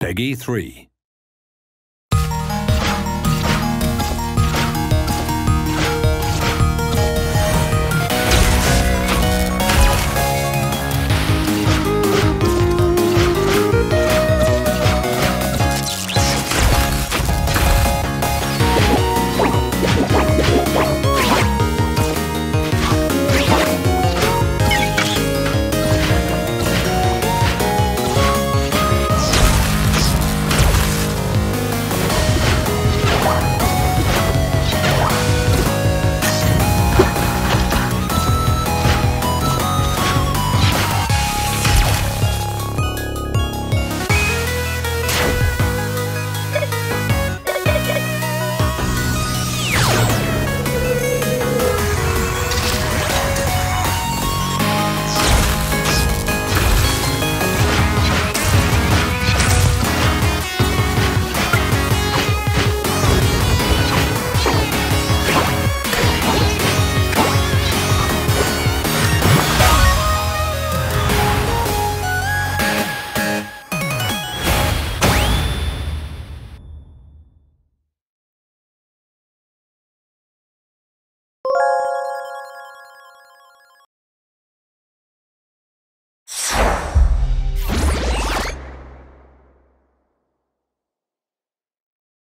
Peggy 3.